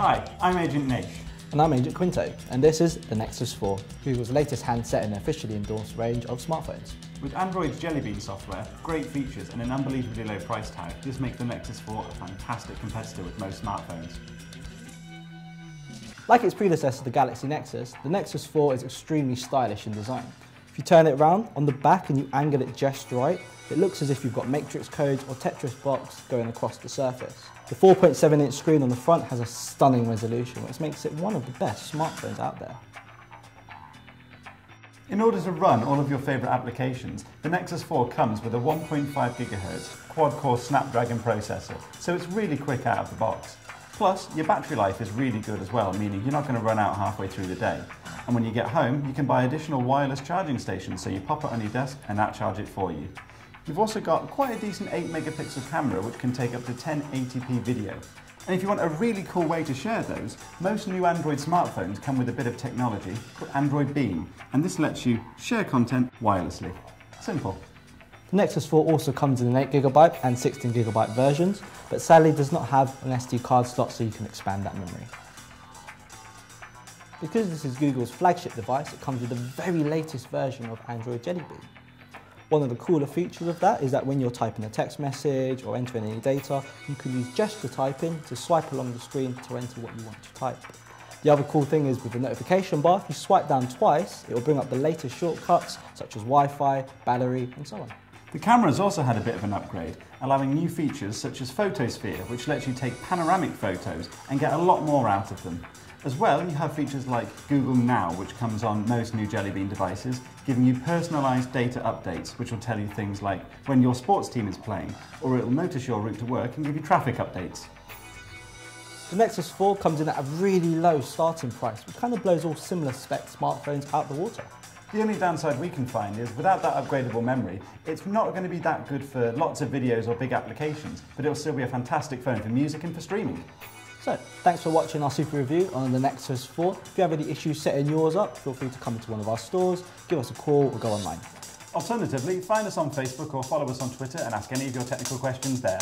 Hi, I'm Agent Nish. And I'm Agent Quinto, and this is the Nexus 4, Google's latest handset in the officially endorsed range of smartphones. With Android's Jelly Bean software, great features and an unbelievably low price tag, this makes the Nexus 4 a fantastic competitor with most smartphones. Like its predecessor, the Galaxy Nexus, the Nexus 4 is extremely stylish in design. If you turn it around on the back and you angle it just right, it looks as if you've got matrix codes or Tetris blocks going across the surface. The 4.7 inch screen on the front has a stunning resolution, which makes it one of the best smartphones out there. In order to run all of your favourite applications, the Nexus 4 comes with a 1.5 GHz quad-core Snapdragon processor, so it's really quick out of the box. Plus, your battery life is really good as well, meaning you're not going to run out halfway through the day. And when you get home, you can buy additional wireless charging stations, so you pop it on your desk and that charge it for you. You've also got quite a decent 8 megapixel camera which can take up to 1080p video. And if you want a really cool way to share those, most new Android smartphones come with a bit of technology called Android Beam, and this lets you share content wirelessly. Simple. The Nexus 4 also comes in an 8GB and 16GB versions, but sadly does not have an SD card slot so you can expand that memory. Because this is Google's flagship device, it comes with the very latest version of Android Jelly Bean. One of the cooler features of that is that when you're typing a text message or entering any data, you can use gesture typing to swipe along the screen to enter what you want to type. The other cool thing is with the notification bar, if you swipe down twice, it will bring up the latest shortcuts such as Wi-Fi, battery, and so on. The camera's also had a bit of an upgrade, allowing new features such as Photosphere, which lets you take panoramic photos and get a lot more out of them. As well, you have features like Google Now, which comes on most new Jelly Bean devices, giving you personalised data updates, which will tell you things like when your sports team is playing, or it'll notice your route to work and give you traffic updates. The Nexus 4 comes in at a really low starting price, which kind of blows all similar spec smartphones out the water. The only downside we can find is without that upgradable memory, it's not going to be that good for lots of videos or big applications, but it'll still be a fantastic phone for music and for streaming. So, thanks for watching our super review on the Nexus 4. If you have any issues setting yours up, feel free to come into one of our stores, give us a call or go online. Alternatively, find us on Facebook or follow us on Twitter and ask any of your technical questions there.